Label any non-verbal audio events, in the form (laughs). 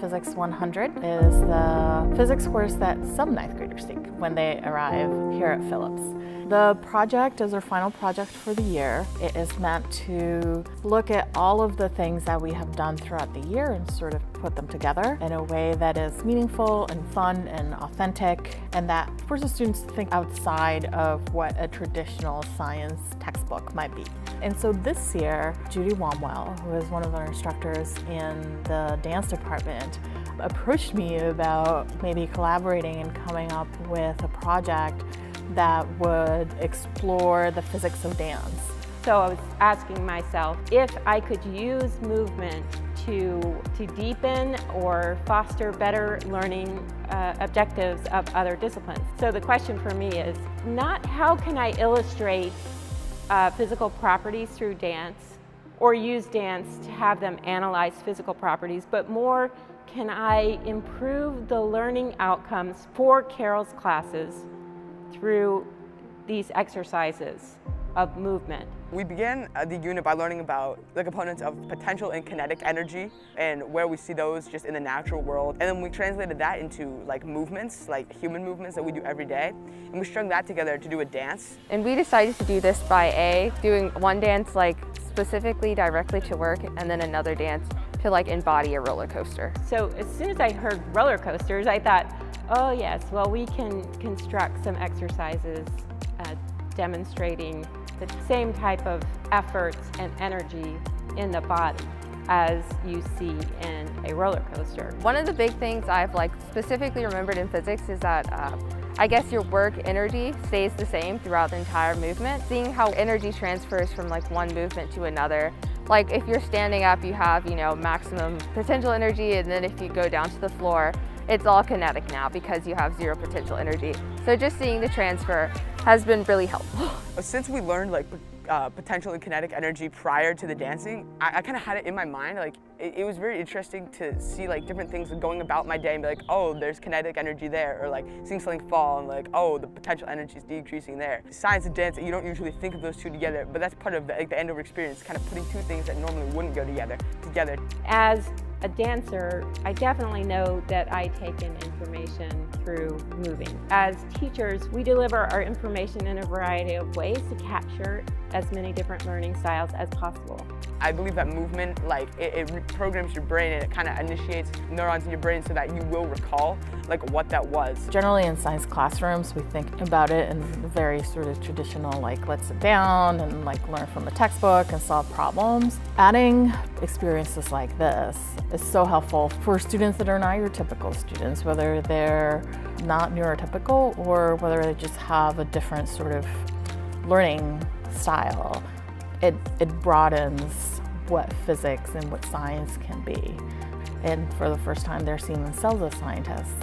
Physics 100 is the physics course that some ninth graders take when they arrive here at Phillips. The project is our final project for the year. It is meant to look at all of the things that we have done throughout the year and sort of put them together in a way that is meaningful and fun and authentic and that forces students to think outside of what a traditional science textbook might be. And so this year, Judy Wombwell, who is one of our instructors in the dance department, approached me about maybe collaborating and coming up with a project that would explore the physics of dance. So I was asking myself if I could use movement to, to deepen or foster better learning uh, objectives of other disciplines. So the question for me is not how can I illustrate uh, physical properties through dance or use dance to have them analyze physical properties, but more can I improve the learning outcomes for Carol's classes through these exercises of movement. We began uh, the unit by learning about the components of potential and kinetic energy and where we see those just in the natural world. And then we translated that into like movements, like human movements that we do every day. And we strung that together to do a dance. And we decided to do this by A, doing one dance like specifically directly to work and then another dance to like embody a roller coaster. So as soon as I heard roller coasters, I thought, oh yes, well we can construct some exercises uh, demonstrating the same type of efforts and energy in the body as you see in a roller coaster. One of the big things I've like specifically remembered in physics is that uh, I guess your work energy stays the same throughout the entire movement. Seeing how energy transfers from like one movement to another. Like if you're standing up, you have, you know, maximum potential energy and then if you go down to the floor, it's all kinetic now because you have zero potential energy. So just seeing the transfer has been really helpful. (laughs) Since we learned like uh, potential and kinetic energy prior to the dancing, I, I kind of had it in my mind. Like it, it, was very interesting to see like different things going about my day and be like, oh, there's kinetic energy there, or like seeing something fall and like, oh, the potential energy is decreasing there. Science and dance, you don't usually think of those two together, but that's part of the, like, the Andover experience, kind of putting two things that normally wouldn't go together together. As a dancer, I definitely know that I take in information through moving. As teachers, we deliver our information in a variety of ways to capture as many different learning styles as possible. I believe that movement, like, it, it programs your brain and it kind of initiates neurons in your brain so that you will recall, like, what that was. Generally in science classrooms, we think about it in very sort of traditional, like, let's sit down and, like, learn from a textbook and solve problems. Adding experiences like this is so helpful for students that are not your typical students, whether they're not neurotypical or whether they just have a different sort of learning style. It, it broadens what physics and what science can be. And for the first time, they're seeing themselves as scientists.